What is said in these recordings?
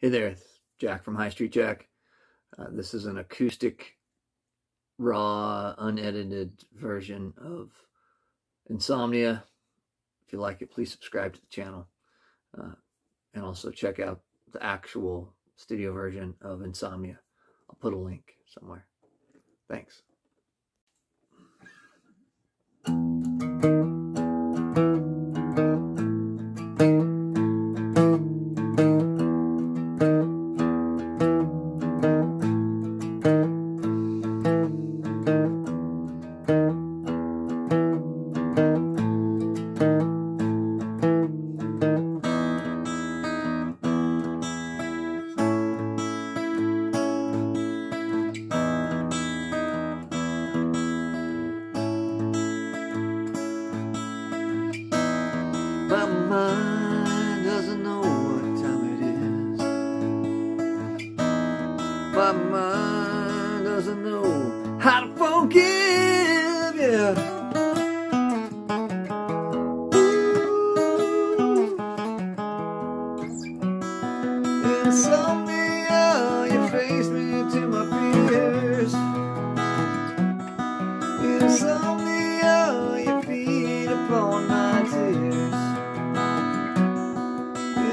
Hey there, Jack from High Street Jack. Uh, this is an acoustic, raw, unedited version of Insomnia. If you like it, please subscribe to the channel. Uh, and also check out the actual studio version of Insomnia. I'll put a link somewhere. Thanks. To you. Insomnia, you face me to my fears. Insomnia, you feed upon my tears.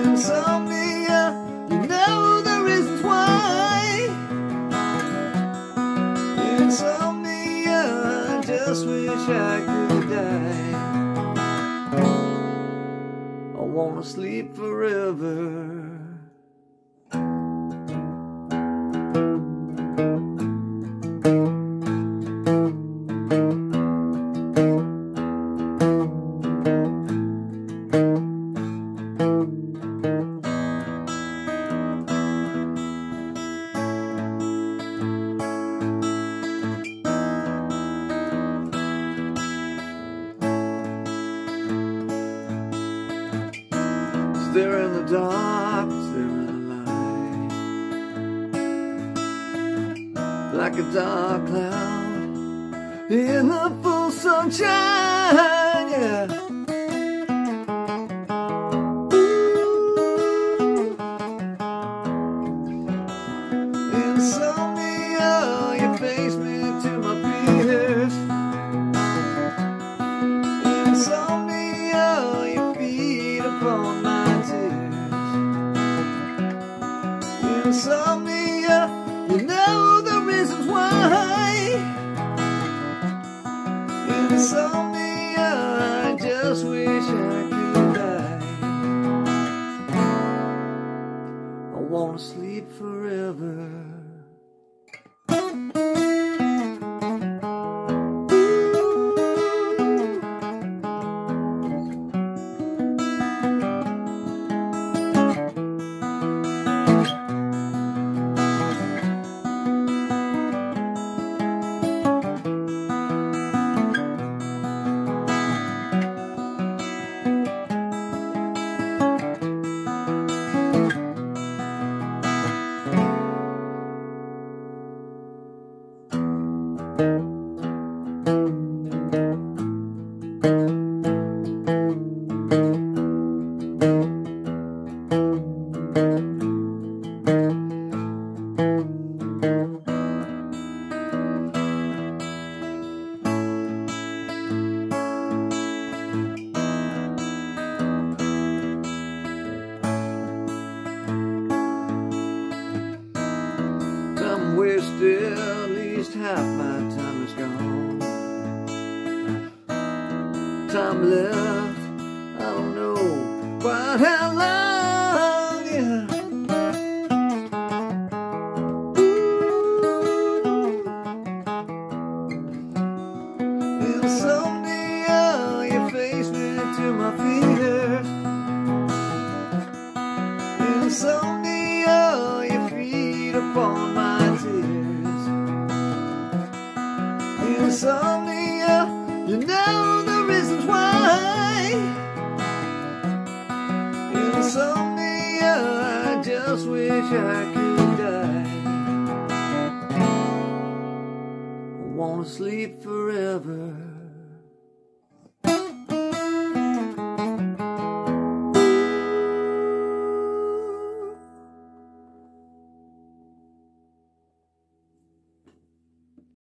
Insomnia, you know the reasons why. Insomnia, just wish I could die. I wanna sleep forever. Stare in the dark, there in the light. Like a dark cloud in the full sunshine, yeah. Insomnia, sleep forever. Time wasted, at least half my time is gone. Time left, I don't know quite how long. Yeah. Insomnia, you face me to my fears. Insomnia, you know the reasons why. Insomnia, I just wish I could die. I wanna sleep forever.